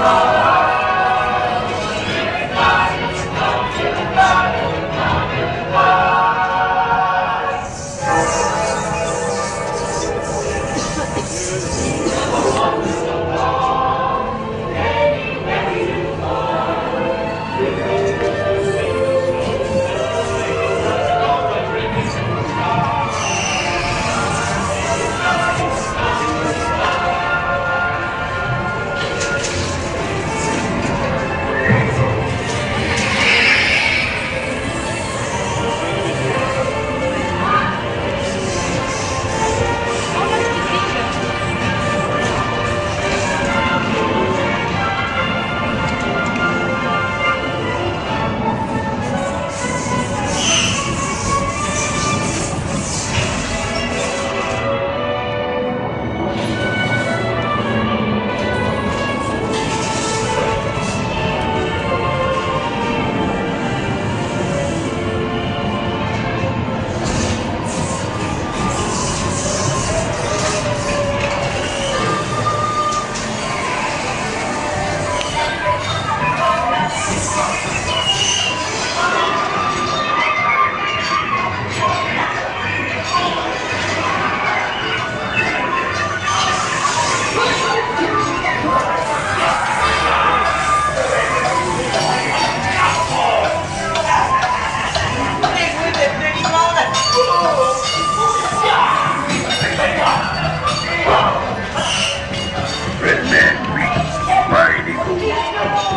Father.